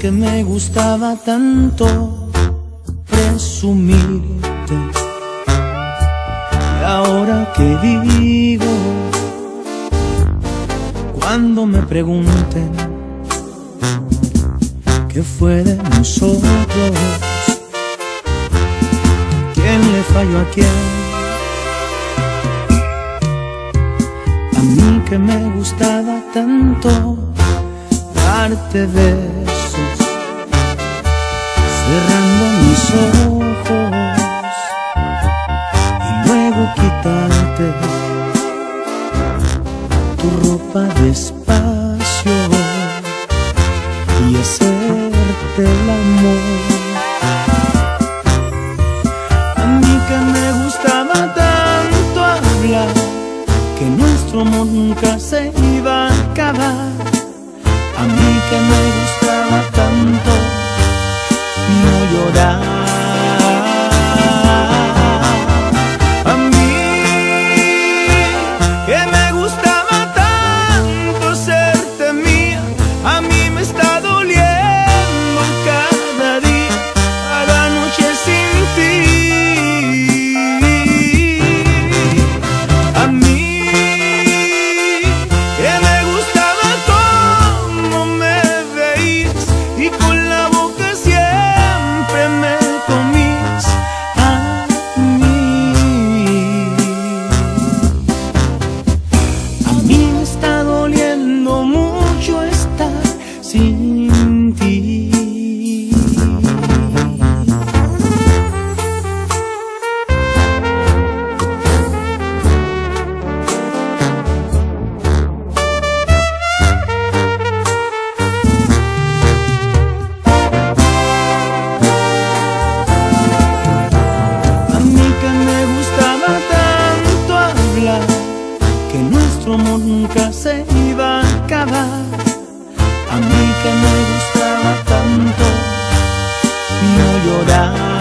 que me gustaba tanto presumirte. Y ahora que digo, cuando me pregunten qué fue de nosotros, quién le falló a quién. A mí que me gustaba tanto darte besos, ropa despacio y hacerte el amor. A mí que me gustaba tanto hablar que nuestro amor nunca se iba a acabar. A mí que me gustaba tanto no llorar. a mí que me gustaba tanto, no llorar.